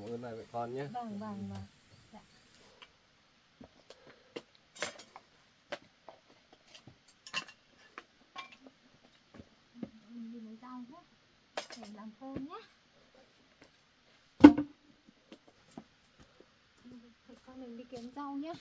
cảm ơn lại mẹ con nhé. Vâng vâng vâng. Dạ. mình đi nhé. Để con mình đi kiếm rau nhé.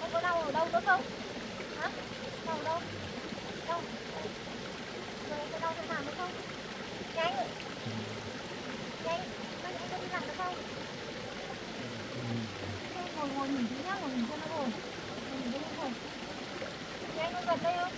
Không có đau ở đâu nữa không? Hả? Đau ở đâu? Đau. Rồi có đau trong làm nữa không? Nhanh. Nhanh. Bây giờ anh đi làm được không? Ngồi ngồi nhìn tí nhá, ngồi nhìn cho nó ổn. Ngồi nhìn cho nó ổn. Nhanh con gần đây không?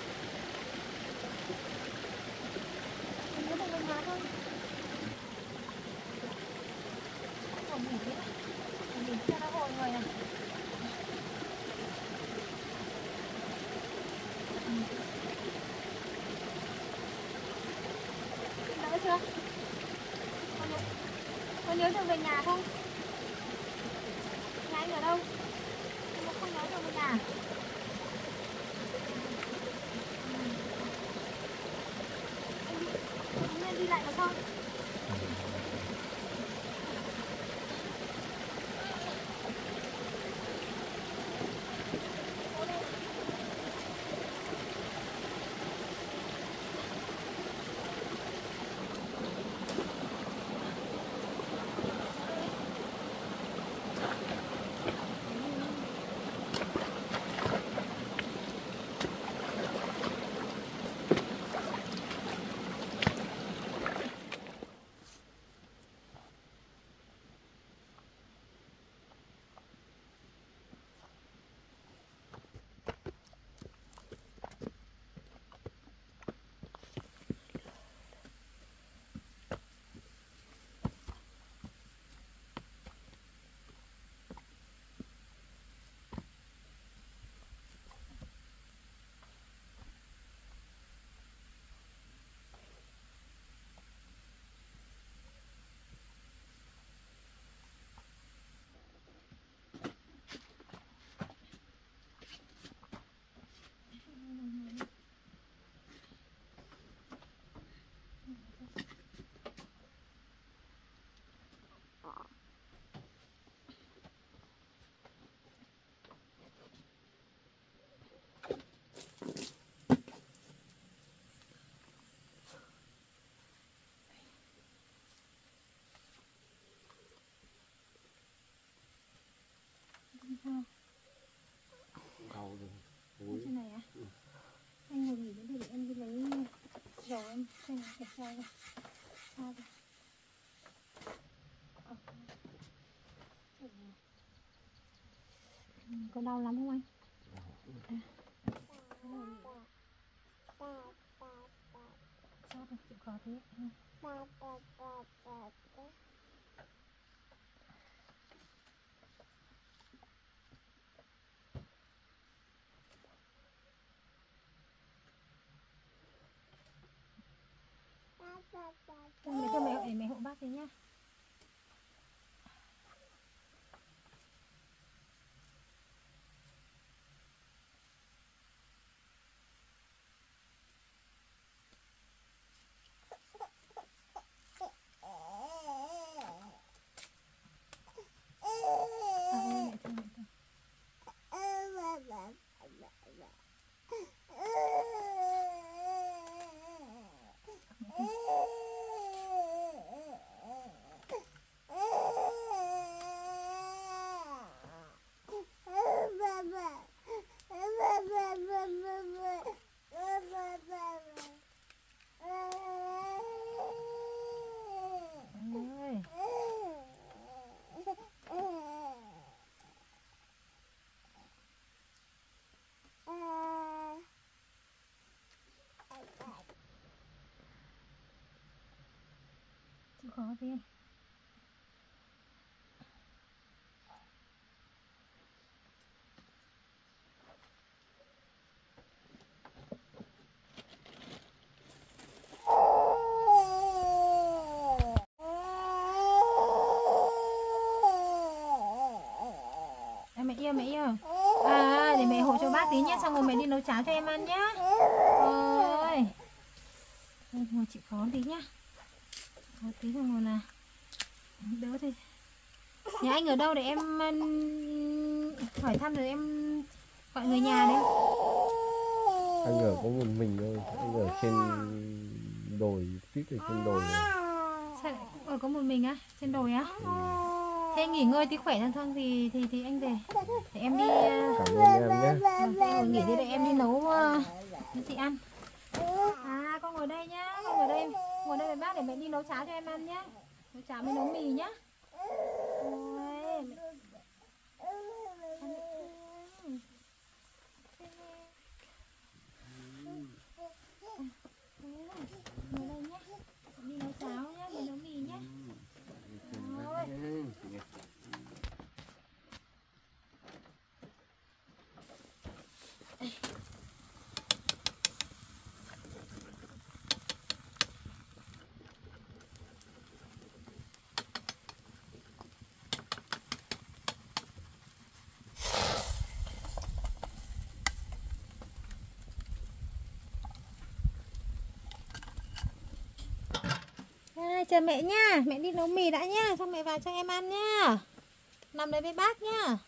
Có đau lắm không anh? Sao chịu khó thế? Ừ. Thôi mẹ cho mẹ để mẹ hộ bác thế nhá À, đây mẹ cho mẹ cho. Ơi, có thế mẹ yêu mẹ yêu. À, à để mẹ hộ cho bác tí nhé, xong rồi mẹ đi nấu cháo cho em ăn nhá ôi ngồi chịu khó tí nhá khó tí xong rồi là đỡ thì nhà anh ở đâu để em hỏi thăm rồi em gọi người nhà đấy anh ở có một mình thôi. Anh ở trên đồi tít ở trên đồi này. Sao lại ở có một mình á? Trên đồi á? Ừ, thế anh nghỉ ngơi tí khỏe hơn không thì thì thì anh về. Để em đi ờ, cảm ơn em nhé. Anh ngồi nghỉ đi để em đi nấu uh, cái gì ăn à con ngồi đây nhá con ngồi đây ngồi đây với bác để mẹ đi nấu cháo cho em ăn nhé, nấu cháo mới nấu mì nhá Ôi, ngồi đây nhé, đi nấu cháo nhé, đi nấu mì nhé. Ôi. À, chờ mẹ nha. Mẹ đi nấu mì đã nha. Xong mẹ vào cho em ăn nha. Nằm đấy với bác nha.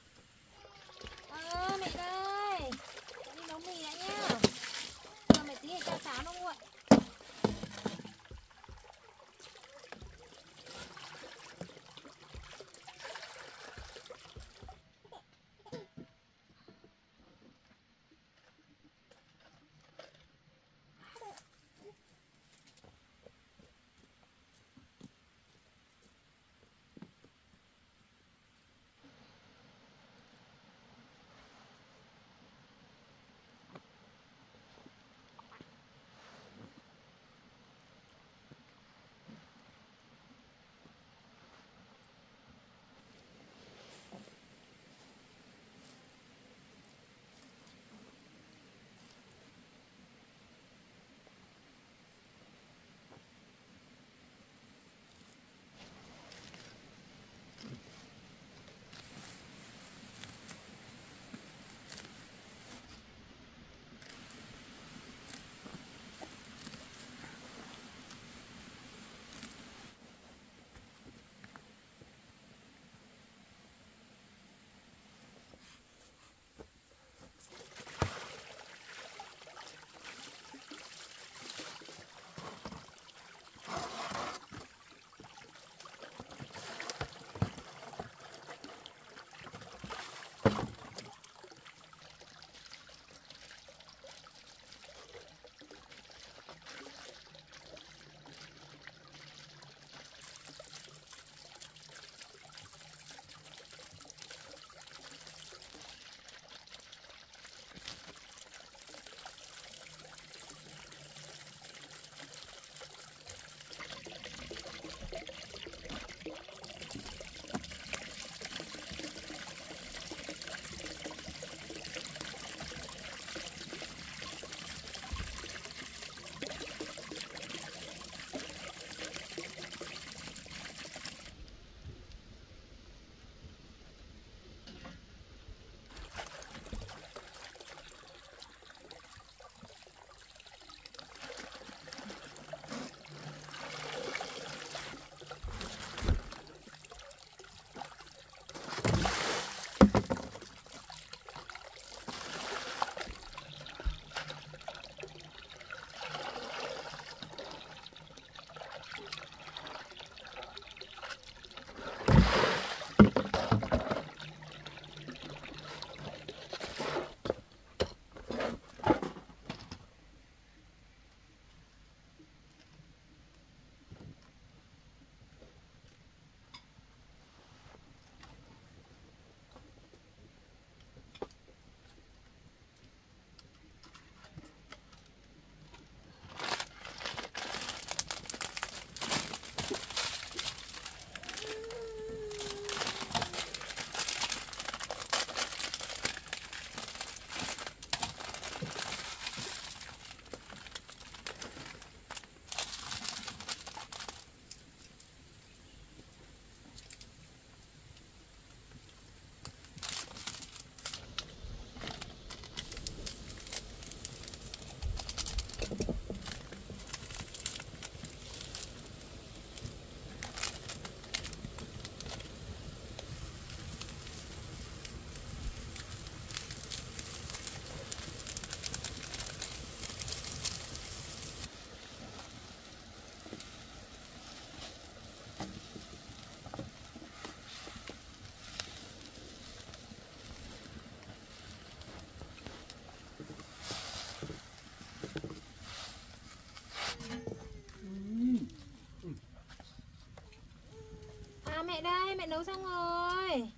Đây, mẹ nấu xong rồi.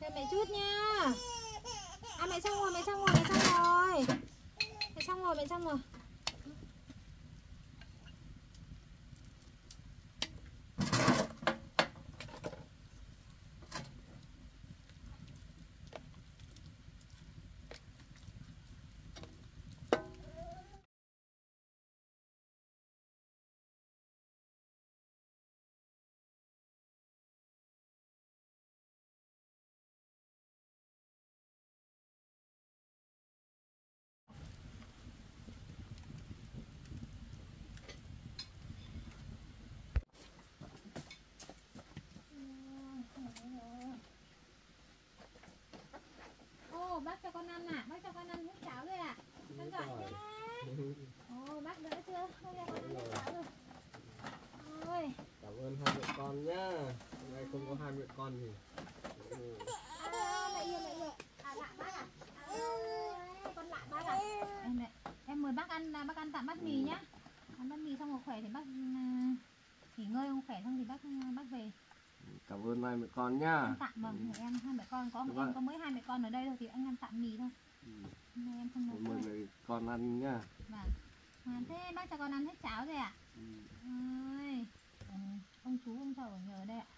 Chờ mẹ chút nha À mẹ xong rồi, mẹ xong rồi, mẹ xong rồi. Mẹ xong rồi, mẹ xong rồi. Con thì ừ, À, mẹ yêu mẹ yêu. À lạ bác à? À, con lạ bác à? Em, mẹ, em mời bác ăn bác ăn tạm bát mì nhá. Ăn bát mì xong rồi khỏe thì bác ừ, nghỉ ngơi không khỏe xong thì bác bác về. cảm ơn hai mẹ con nhá Ăn tạm vâng, em hai mẹ con có em có mới hai mẹ con ở đây thôi thì anh ăn tạm mì thôi. Ừ, em không nấu mời mẹ con ăn nhá Vâng. À, thế bác cho con ăn hết cháo rồi ạ? Ừ. ơi ừ, ông chú ông thầu ở nhờ đây ạ Ừ,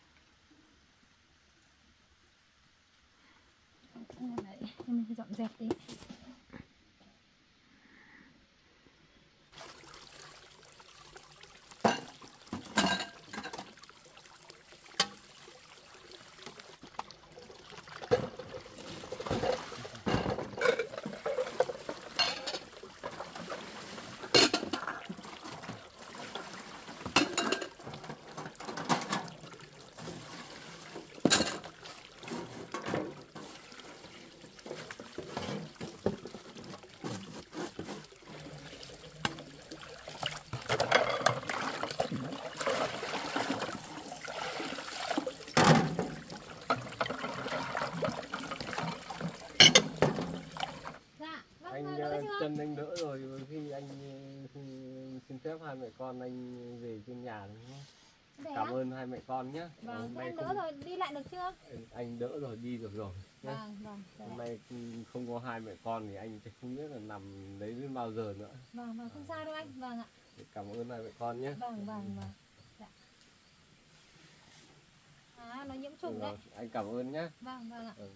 đấy em mình dọn dẹp đi dạ vâng anh rồi, ờ, đỡ chưa rồi khi anh xin- phép hai mẹ con anh về trên nhà đúng không? để cảm ơn hai mẹ con nhé vâng hôm nay anh đỡ không, rồi đi lại được chưa? Anh đỡ rồi đi được rồi nhé vâng vâng hôm rồi. nay không có hai mẹ con thì anh không biết là nằm đấy đến bao giờ nữa. Vâng vâng không sao đâu anh. Vâng ạ. Cảm ơn hai mẹ con nhé vâng vâng vâng. Dạ. À nó nhiễm trùng đấy. anh cảm ơn nhé vâng vâng ạ. Ừ.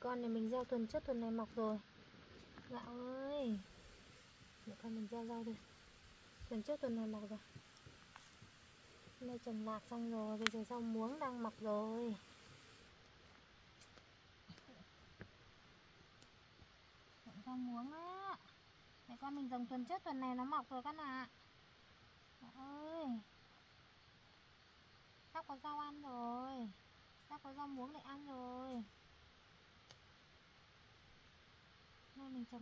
con này mình gieo tuần trước, tuần này mọc rồi. Gạo ơi. Mẹ con mình gieo rau đi. Tuần trước, tuần này mọc rồi. Hôm nay trồng lạc xong rồi, Bây giờ rau muống đang mọc rồi. Rau muống á. Mẹ con mình trồng tuần trước, tuần này nó mọc rồi con ạ. À. ơi. Sắp có rau ăn rồi. Sắp có rau muống để ăn rồi. only